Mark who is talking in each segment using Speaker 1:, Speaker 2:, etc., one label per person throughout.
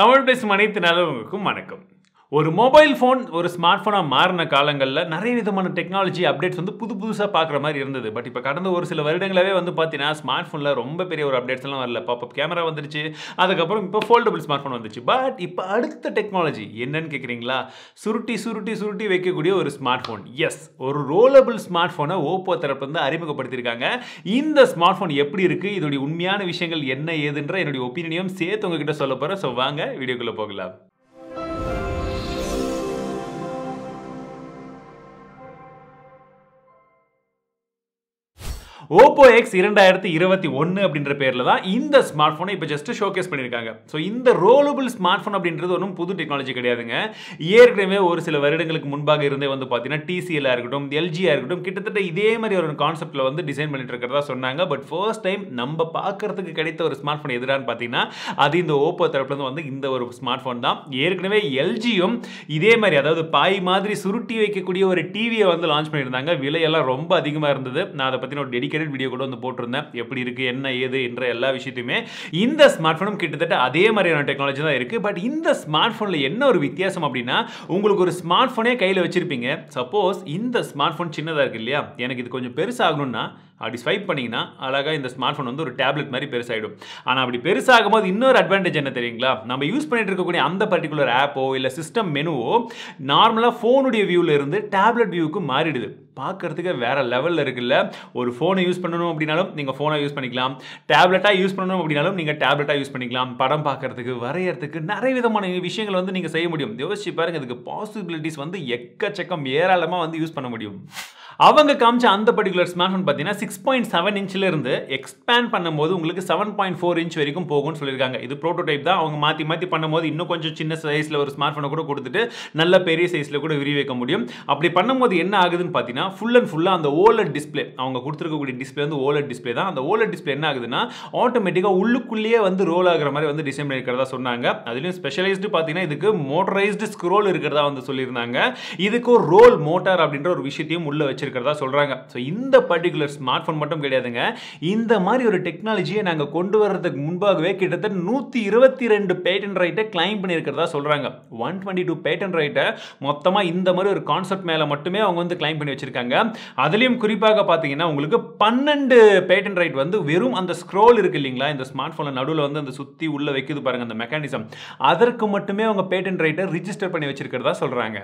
Speaker 1: தமிழ் பேசும் அனைத்து நல்லவங்களுக்கும் வணக்கம். ஒரு மொபைல் ஃபோன் ஒரு ஸ்மார்ட் ஃபோனாக மாறின காலங்களில் நிறைய விதமான டெக்னாலஜி அப்டேட்ஸ் வந்து புது புதுசாக பார்க்குற மாதிரி இருந்தது. பட் இப்போ கடந்த ஒரு சில வருடங்களாகவே வந்து பார்த்தீங்கன்னா ஸ்மார்ட் ஃபோனில் ரொம்ப பெரிய ஒரு அப்டேட்ஸ்லாம் வரல. பாப்பப் கேமரா வந்துருச்சு. அதுக்கப்புறம் இப்போ ஃபோல்டபுள் ஸ்மார்ட் ஃபோன் வந்துச்சு. பட் இப்போ அடுத்த டெக்னாலஜி என்னன்னு கேட்குறீங்களா சுருட்டி சுருட்டி சுருட்டி வைக்கக்கூடிய ஒரு ஸ்மார்ட் ஃபோன் எஸ் ஒரு ரோலபிள் ஸ்மார்ட் ஃபோனை ஓப்போ தரப்பு வந்து அறிமுகப்படுத்தியிருக்காங்க. இந்த ஸ்மார்ட் ஃபோன் எப்படி இருக்குது இதோடைய உண்மையான விஷயங்கள் என்ன ஏதுன்ற என்னுடைய ஒப்பீனியனையும் சேர்த்து உங்ககிட்ட சொல்ல போகிறேன் ஸோ வாங்க வீடியோக்குள்ளே போகலாம். ஓப்போ எக்ஸ் இரண்டாயிரத்தி இருபத்தி ஒன்று அப்படின்ற பேரில் தான் இந்த ஸ்மார்ட் ஃபோனை இப்போ ஜஸ்ட் ஷோகேஸ் பண்ணியிருக்காங்க. ஸோ இந்த ரோலபிள் ஸ்மார்ட் ஃபோன் அப்படின்றது ஒன்றும் புது டெக்னாலஜி கிடையாதுங்க. ஏற்கனவே ஒரு சில வருடங்களுக்கு முன்பாக இருந்தே வந்து பார்த்தீங்கன்னா டிசிஎல்லாக இருக்கட்டும் எல்ஜியாக இருக்கட்டும் கிட்டத்தட்ட இதே மாதிரி ஒரு கான்செப்ட்டில் வந்து டிசைன் பண்ணிட்டு இருக்கிறதா சொன்னாங்க. பட் ஃபர்ஸ்ட் டைம் நம்ம பார்க்கறதுக்கு கிடைத்த ஒரு ஸ்மார்ட் ஃபோன் எதிரான்னு பார்த்தீங்கன்னா அது இந்த ஓப்போ தரப்புலேருந்து வந்து இந்த ஒரு ஸ்மார்ட் ஃபோன் தான். ஏற்கனவே எல்ஜியும் இதே மாதிரி அதாவது பாய் மாதிரி சுருட்டி வைக்கக்கூடிய ஒரு டிவியை வந்து லான்ச் பண்ணியிருந்தாங்க. விலையெல்லாம் ரொம்ப அதிகமாக இருந்தது. நான் அதை பற்றின ஒரு டெடிக்கேட்டட் வீடியோ கூட வந்து போட்டிருந்தேன். எப்படி இருக்குது என்ன ஏது என்ற எல்லா விஷயத்தையுமே இந்த ஸ்மார்ட் ஃபோனும் கிட்டத்தட்ட அதே மாதிரியான டெக்னாலஜி தான் இருக்குது பட் இந்த ஸ்மார்ட் ஃபோனில் என்ன ஒரு வித்தியாசம் அப்படின்னா உங்களுக்கு ஒரு ஸ்மார்ட் ஃபோனே கையில் வச்சிருப்பீங்க. சப்போஸ் இந்த ஸ்மார்ட் ஃபோன் சின்னதாக இருக்கு இல்லையா? எனக்கு இது கொஞ்சம் பெருசாகணும்னா அப்படி ஸ்வைப் பண்ணிங்கன்னா அழகாக இந்த ஸ்மார்ட் ஃபோன் வந்து ஒரு டேப்லெட் மாதிரி பெருசாகிடும் ஆனால் அப்படி பெருசாகும் போது இன்னொரு அட்வான்டேஜ் என்ன தெரியுங்களா? நம்ம யூஸ் பண்ணிட்டு இருக்கக்கூடிய அந்த பர்டிகுலர் ஆப்போ இல்லை சிஸ்டம் மெனுவோ நார்மலாக ஃபோனுடைய வியூவில் இருந்து டேப்லெட் வியூவுக்கு மாறிடுது. பார்க்கறதுக்கு வேற லெவலில் இருக்குல்ல. ஒரு ஃபோனை யூஸ் பண்ணணும் அப்படின்னாலும் நீங்கள் ஃபோனை யூஸ் பண்ணிக்கலாம். டேப்லெட்டாக யூஸ் பண்ணணும் அப்படின்னாலும் நீங்கள் டேப்லெட்டாக யூஸ் பண்ணிக்கலாம். படம் பார்க்கறதுக்கு வரையறதுக்கு நிறைய விதமான விஷயங்கள் வந்து நீங்கள் செய்ய முடியும். யோசிச்சு பாருங்க இதுக்கு பாசிபிலிட்டிஸ் வந்து எக்கச்சக்கம் ஏராளமாக வந்து யூஸ் பண்ண முடியும். அவங்க காமிச்ச அந்த பர்டிகுலர் ஸ்மார்ட் ஃபோன் பார்த்தீங்கன்னா சிக்ஸ் பாயிண்ட் செவன் இன்ச்லேருந்து எக்ஸ்பேண்ட் பண்ணும்போது உங்களுக்கு செவன் பாயிண்ட் ஃபோர் இன்ச் வரைக்கும் போகும்னு சொல்லியிருக்காங்க. இது ப்ரோட்டோடைப் தான். அவங்க மாற்றி மாற்றி பண்ணும்போது இன்னும் கொஞ்சம் சின்ன சைஸில் ஒரு ஸ்மார்ட் ஃபோனை கூட கொடுத்துட்டு நல்ல பெரிய சைஸில் கூட விரிவிக்க முடியும். அப்படி பண்ணும்போது என்ன ஆகுதுன்னு பார்த்தீங்கன்னா ஃபுல் அண்ட் ஃபுல்லாக அந்த ஓலட் டிஸ்பிளே அவங்க கொடுத்துருக்கக்கூடிய டிஸ்பிளே வந்து ஓலட் டிஸ்பிளே தான். அந்த ஓலட் டிஸ்பிளே என்ன ஆகுதுன்னா ஆட்டோமேட்டிக்காக உள்ளுக்குள்ளேயே வந்து ரோல் ஆகிற மாதிரி வந்து டிசைன் பண்ணியிருக்கிறதா சொன்னாங்க. அதுலேயும் ஸ்பெஷலைஸ்டு பார்த்தீங்கன்னா இதுக்கு மோட்டரைஸ்டு ஸ்க்ரோல் இருக்கிறதா வந்து சொல்லியிருந்தாங்க. இதுக்கு ரோல் மோட்டார் அப்படின்ற ஒரு விஷயத்தையும் உள்ள வச்சிருக்காங்க. இருக்கிறதா சொல்கிறாங்க ஸோ இந்த பர்டிகுலர் ஸ்மார்ட் ஃபோன் மட்டும் கிடையாதுங்க. இந்த மாதிரி ஒரு டெக்னாலஜியை நாங்கள் கொண்டு வர்றதுக்கு முன்பாகவே கிட்டத்தட்ட நூற்றி இருபத்தி ரெண்டு பேட்டன் ரைட்டை கிளைம் பண்ணியிருக்கிறதா சொல்கிறாங்க ஒன் டுவெண்ட்டி டூ பேட்டன் ரைட்டை மொத்தமாக இந்த மாதிரி ஒரு கான்செப்ட் மேலே மட்டுமே அவங்க வந்து கிளைம் பண்ணி வச்சிருக்காங்க. அதுலேயும் குறிப்பாக பார்த்தீங்கன்னா உங்களுக்கு பன்னெண்டு பேட்டன் ரைட் வந்து வெறும் அந்த ஸ்க்ரோல் இருக்கு இல்லைங்களா? இந்த ஸ்மார்ட் ஃபோனில் நடுவில் வந்து அந்த சுற்றி உள்ளே வைக்குது பாருங்க அந்த மெக்கானிசம் அதற்கு மட்டுமே அவங்க பேட்டன் ரைட்டை ரிஜிஸ்டர் பண்ணி வச்சிருக்கிறதா சொல்கிறாங்க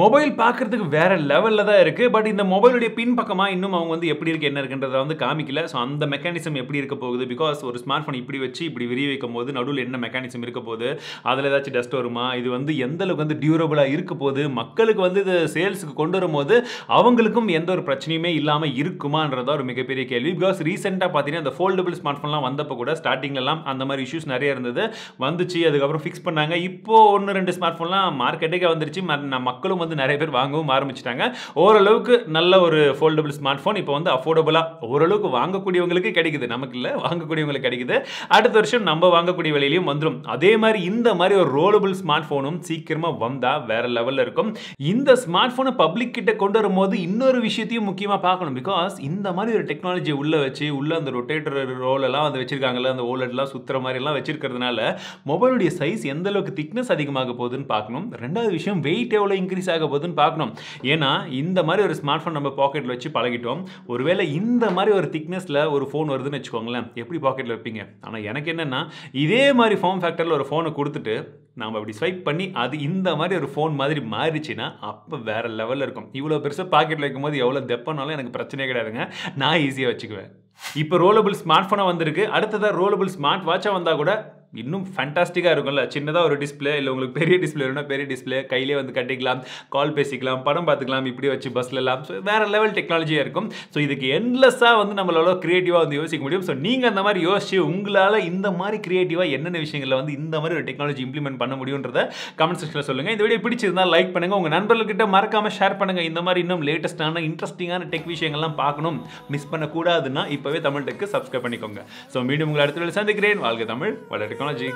Speaker 1: மொபைல் பார்க்குறதுக்கு வேற லெவலில் தான் இருக்குது பட் இந்த மொபைலுடைய பின் பக்கமாக இன்னும் அவங்க வந்து எப்படி இருக்குது என்ன இருக்குன்றதை வந்து காமிக்கல. ஸோ அந்த மெக்கானிசம் எப்படி இருக்க போகுது? பிகாஸ் ஒரு ஸ்மார்ட் ஃபோன் இப்படி வச்சு இப்படி விரிய வைக்கும் போது நடுவில் என்ன மெக்கானிசம் இருக்க போகுது? அதில் ஏதாச்சும் டஸ்ட் வருமா? இது வந்து எந்த அளவுக்கு வந்து டியூரபிளாக இருக்க போகுது? மக்களுக்கு வந்து இது சேல்ஸுக்கு கொண்டு வரும்போது அவங்களுக்கும் எந்த ஒரு பிரச்சனையுமே இல்லாமல் இருக்குமான்றதா ஒரு மிகப்பெரிய கேள்வி. பிகாஸ் ரீசெண்டாக பார்த்தீங்கன்னா அந்த ஃபோல்டபுள் ஸ்மார்ட் ஃபோன்லாம் வந்தப்போ கூட ஸ்டார்டிங்லலாம் அந்த மாதிரி இஷ்யூஸ் நிறைய இருந்தது. வந்துச்சு அதுக்கப்புறம் ஃபிக்ஸ் பண்ணாங்க. இப்போ ஒன்று ரெண்டு ஸ்மார்ட் ஃபோன்லாம் மார்க்கெட்டுக்கே வந்துருச்சு மக்களும் வந்து நிறைய பேர் வாங்கவும் ஆரம்பிச்சிட்டாங்க. ஓரளவுக்கு நல்ல ஒரு ஃபோல்டபுள் ஸ்மார்ட் ஃபோன் இப்போ வந்து அஃபோர்டபுளாக ஓரளவுக்கு வாங்கக்கூடியவங்களுக்கு கிடைக்குது. நமக்கு இல்லை வாங்கக்கூடியவங்களுக்கு கிடைக்குது. அடுத்த வருஷம் நம்ம வாங்கக்கூடிய விலையிலையும் வந்துடும் அதே மாதிரி இந்த மாதிரி ஒரு ரோலபிள் ஸ்மார்ட் ஃபோனும் சீக்கிரமாக வந்தால் வேற லெவலில் இருக்கும். இந்த ஸ்மார்ட் ஃபோனை பப்ளிக் கிட்ட கொண்டு வரும்போது இன்னொரு விஷயத்தையும் முக்கியமாக பார்க்கணும். பிகாஸ் இந்த மாதிரி ஒரு டெக்னாலஜி உள்ளே வச்சு உள்ள அந்த ரொட்டேட்டர் ரோலெல்லாம் வந்து வச்சிருக்காங்கல்ல அந்த ஓலட்லாம் சுற்றுற மாதிரிலாம் வச்சிருக்கிறதுனால மொபைலுடைய சைஸ் எந்த அளவுக்கு திக்னஸ் அதிகமாக போகுதுன்னு பார்க்கணும். ரெண்டாவது விஷயம் வெயிட் எவ்வளோ இன்க்ரீஸ் ஆக போகுதுன்னு பார்க்கணும். ஏன்னா இந்த மாதிரி ஒரு ஸ்மார்ட் ஸ்மார்ட் ஃபோன் நம்ம பாக்கெட்டில் வச்சு பழகிட்டோம். ஒருவேளை இந்த மாதிரி ஒரு திக்னஸில் ஒரு ஃபோன் வருதுன்னு வச்சுக்கோங்களேன் எப்படி பாக்கெட்டில் வைப்பீங்க? ஆனால் எனக்கு என்னென்னா இதே மாதிரி ஃபார்ம் ஃபேக்டரில் ஒரு ஃபோனை கொடுத்துட்டு நம்ம அப்படி ஸ்வைப் பண்ணி அது இந்த மாதிரி ஒரு ஃபோன் மாதிரி மாறிச்சுன்னா அப்போ வேறு லெவலில் இருக்கும். இவ்வளோ பெருசாக பாக்கெட்டில் வைக்கும்போது எவ்வளோ தெப்பனாலும் எனக்கு பிரச்சனையே கிடையாதுங்க. நான் ஈஸியாக வச்சுக்குவேன். இப்போ ரோலபிள் ஸ்மார்ட் ஃபோனாக வந்திருக்கு. அடுத்ததாக ரோலபிள் ஸ்மார்ட் வாட்சாக வந்தால் கூட இன்னும் ஃபேண்டாஸ்டிக்காக இருக்கும்ல. சின்னதாக ஒரு டிஸ்பிளே இல்லை உங்களுக்கு பெரிய டிஸ்பிளே வேணும்னா பெரிய டிஸ்பிளே கையிலே வந்து கட்டிக்கலாம் கால் பேசிக்கலாம் படம் பார்த்துக்கலாம் இப்படி வச்சு பஸ்ல எல்லாம். ஸோ வேறு லெவல் டெக்னாலஜியாக இருக்கும். ஸோ இதுக்கு என்லெஸ்ஸாக வந்து நம்மளால க்ரியேட்டிவாக வந்து யோசிக்க முடியும். ஸோ நீங்கள் அந்த மாதிரி யோசிச்சு உங்களால் இந்த மாதிரி க்ரியேட்டிவாக என்னென்ன விஷயங்களில் வந்து இந்த மாதிரி ஒரு டெக்னாலஜி இம்ப்ளிமெண்ட் பண்ண முடியுன்றத கமெண்ட் செக்ஷனில் சொல்லுங்கள் இந்த வீடியோ பிடிச்சிருந்தால் லைக் பண்ணுங்கள் உங்கள் நண்பர்கள்கிட்ட மறக்காமல் ஷேர் பண்ணுங்கள் இந்த மாதிரி இன்னும் லேட்டஸ்ட்டான இன்ட்ரெஸ்டிங்கான டெக் விஷயங்கள்லாம் பார்க்கணும் மிஸ் பண்ணக்கூடாதுன்னா இப்போவே தமிழ் டெக்கு சப்ஸ்கிரைப் பண்ணிக்கோங்க. ஸோ மீண்டும் உங்களை அடுத்த வேலை சந்திக்கிறேன். வாழ்க தமிழ் வளர்க்க டெக்னாலஜி